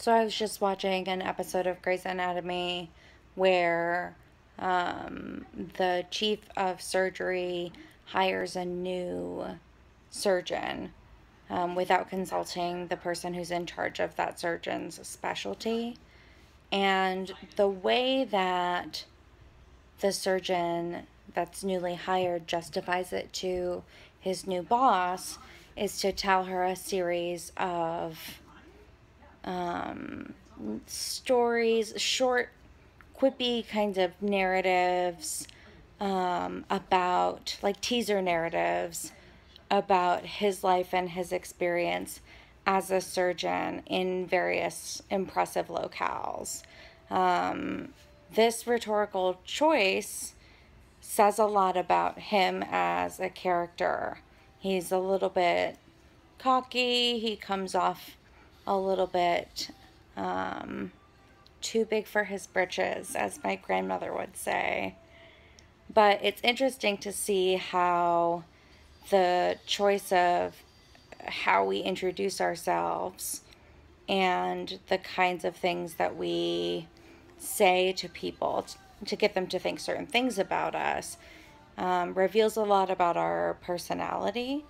So I was just watching an episode of Grey's Anatomy where um, the chief of surgery hires a new surgeon um, without consulting the person who's in charge of that surgeon's specialty. And the way that the surgeon that's newly hired justifies it to his new boss is to tell her a series of um, stories, short, quippy kinds of narratives um, about, like teaser narratives about his life and his experience as a surgeon in various impressive locales. Um, this rhetorical choice says a lot about him as a character. He's a little bit cocky, he comes off a little bit um, too big for his britches, as my grandmother would say. But it's interesting to see how the choice of how we introduce ourselves and the kinds of things that we say to people to get them to think certain things about us um, reveals a lot about our personality.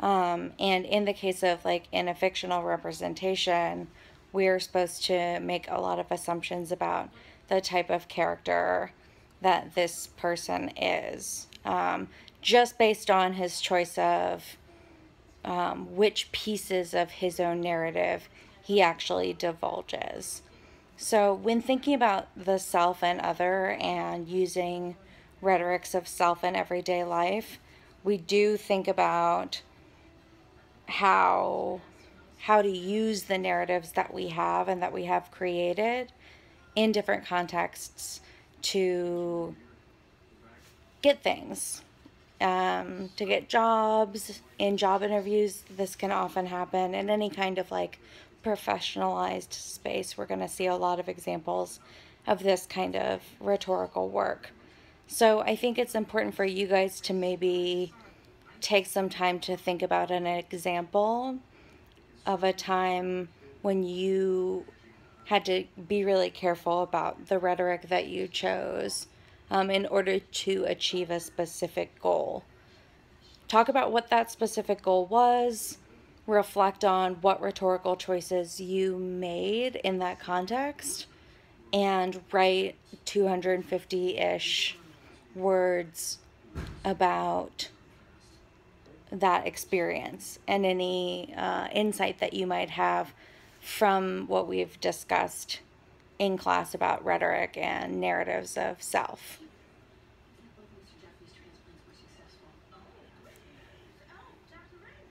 Um, and in the case of like in a fictional representation, we're supposed to make a lot of assumptions about the type of character that this person is, um, just based on his choice of um, which pieces of his own narrative he actually divulges. So, when thinking about the self and other and using rhetorics of self in everyday life, we do think about how how to use the narratives that we have and that we have created in different contexts to get things um, to get jobs in job interviews this can often happen in any kind of like professionalized space, we're going to see a lot of examples of this kind of rhetorical work. So I think it's important for you guys to maybe take some time to think about an example of a time when you had to be really careful about the rhetoric that you chose um, in order to achieve a specific goal. Talk about what that specific goal was reflect on what rhetorical choices you made in that context and write 250 ish words about that experience and any uh, insight that you might have from what we've discussed in class about rhetoric and narratives of self.